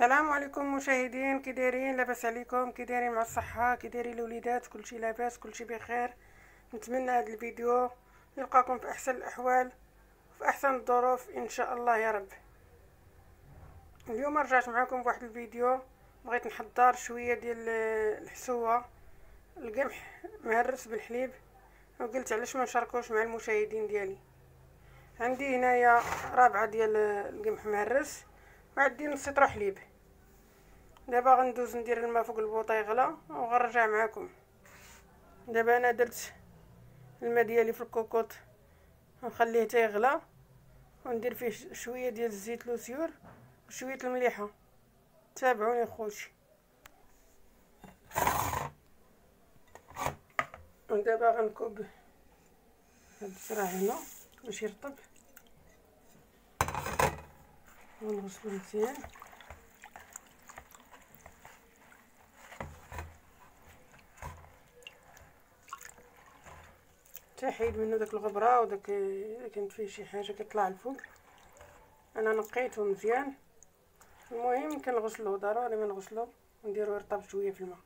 السلام عليكم مشاهدين كي دايرين لاباس عليكم كي دايرين مع الصحة كي دايرين الوليدات كلشي لاباس كلشي بخير. نتمنى هذا الفيديو يلقاكم في أحسن الأحوال في أحسن الظروف إن شاء الله يا رب. اليوم رجعت معكم بواحد الفيديو بغيت نحضر شوية ديال الحسوة القمح مهرس بالحليب وقلت علاش ما نشاركوش مع المشاهدين ديالي. عندي هنايا رابعة ديال القمح مهرس وعندي نص حليب. دابا غندوز ندير الماء فوق البوطه يغلى وغنرجع معكم دابا أنا درت الماء ديالي في الكوكوط ونخليه حتى يغلى وندير فيه شوية ديال الزيت لوسيور وشوية المليحة. تابعوني خوتي. ودابا غنكب هاد الزرع هنا باش يرطب. ونغسلو مزيان. تحيد منه داك الغبرة وداك كانت فيه شي حاجة كطلع الفوق. أنا نقيته مزيان. المهم كنغسلو ضروري ما نغسلو ونديرو يرطب شوية في الماء.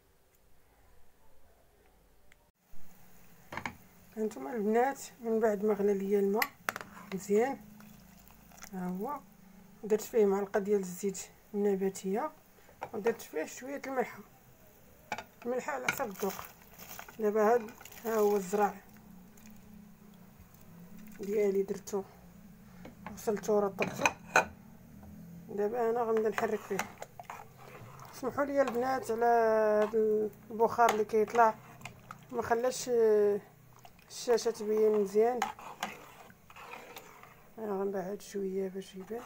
هانتوما البنات من بعد ما غلى ليا الماء مزيان. ها هو. درت فيه معلقة ديال الزيت النباتية ودرت فيه شوية الملحة. الملحة على حسب الذوق. دابا هاد ها هو الزرع. ديالي درتو. غسلتو ورطبتو دابا أنا غنبدا نحرك فيه. سمحوا لي البنات على هاد البخار اللي كيطلع. ما خلاش الشاشة تبين مزيان. أنا غنبعد شوية باش يبان.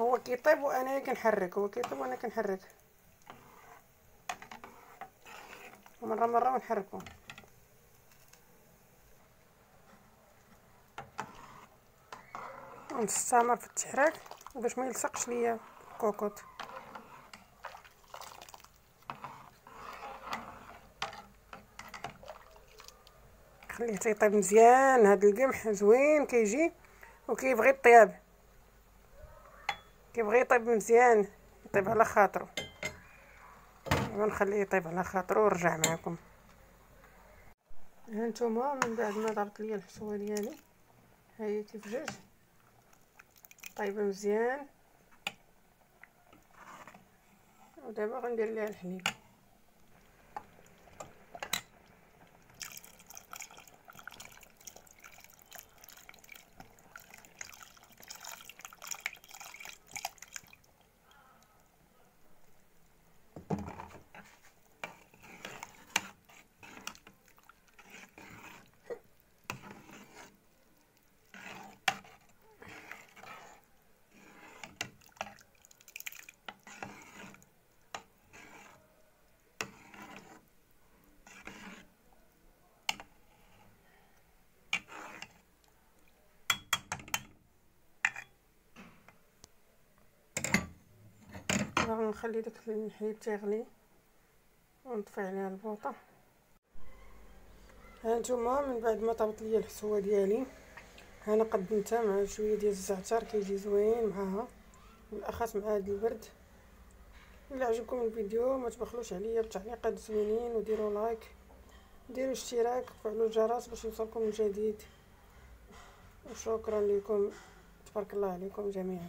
هو كيطيب وأنا كنحرك. هو كيطيب وأنا كنحرك. مره مرة ونحركو ونستمر في التحريك باش ما يلصقش ليا الكوكوط خليه تيطيب مزيان هاد القمح زوين كيجي وكيبغي الطياب كيبغي يطيب مزيان يطيب على خاطرو. ونخليه يطيب على خاطرو ونرجع معكم هانتوما من بعد ما ضربت ليا الحشوه ديالي هي كيف جات طيبه مزيان. ودابا غندير ليها الحليب. غنخلي داك الحليب تيغلي ونطفي عليها البوطة. هانتوما من بعد ما طابت ليا الحسوه ديالي أنا قدمتها مع شوية ديال الزعتر كيجي زوين معاها. بالاخص مع هذا البرد. إلا عجبكم الفيديو ما تبخلوش عليا بتعليقات زوينين وديروا لايك. ديروا اشتراك وفعلوا الجرس باش يوصلكم الجديد. وشكرا لكم. تبارك الله عليكم جميعا.